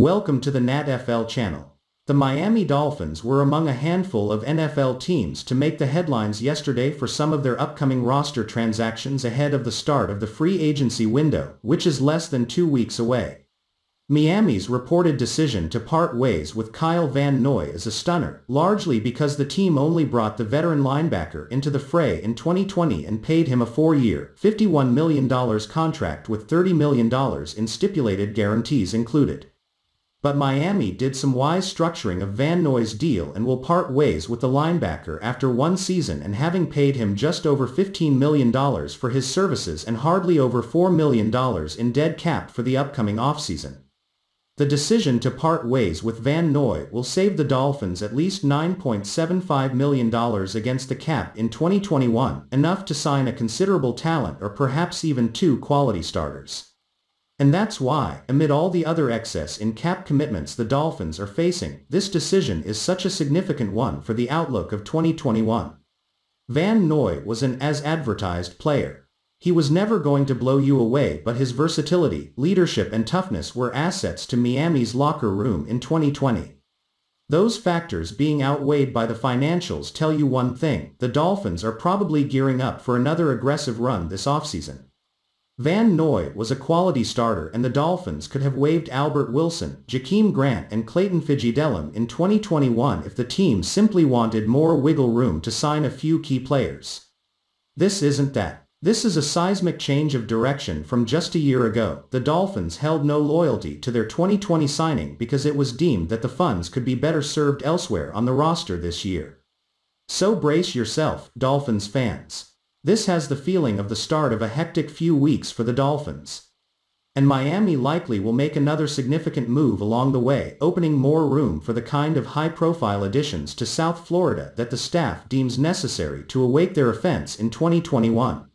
Welcome to the NatFL channel. The Miami Dolphins were among a handful of NFL teams to make the headlines yesterday for some of their upcoming roster transactions ahead of the start of the free agency window, which is less than two weeks away. Miami's reported decision to part ways with Kyle Van Noy is a stunner, largely because the team only brought the veteran linebacker into the fray in 2020 and paid him a four-year, $51 million contract with $30 million in stipulated guarantees included. But Miami did some wise structuring of Van Noy's deal and will part ways with the linebacker after one season and having paid him just over $15 million for his services and hardly over $4 million in dead cap for the upcoming offseason. The decision to part ways with Van Noy will save the Dolphins at least $9.75 million against the cap in 2021, enough to sign a considerable talent or perhaps even two quality starters. And that's why, amid all the other excess in cap commitments the Dolphins are facing, this decision is such a significant one for the outlook of 2021. Van Noy was an as-advertised player. He was never going to blow you away but his versatility, leadership and toughness were assets to Miami's locker room in 2020. Those factors being outweighed by the financials tell you one thing, the Dolphins are probably gearing up for another aggressive run this offseason. Van Noy was a quality starter and the Dolphins could have waived Albert Wilson, Jakeem Grant and Clayton Fejedelem in 2021 if the team simply wanted more wiggle room to sign a few key players. This isn't that. This is a seismic change of direction from just a year ago. The Dolphins held no loyalty to their 2020 signing because it was deemed that the funds could be better served elsewhere on the roster this year. So brace yourself, Dolphins fans. This has the feeling of the start of a hectic few weeks for the Dolphins. And Miami likely will make another significant move along the way, opening more room for the kind of high-profile additions to South Florida that the staff deems necessary to awake their offense in 2021.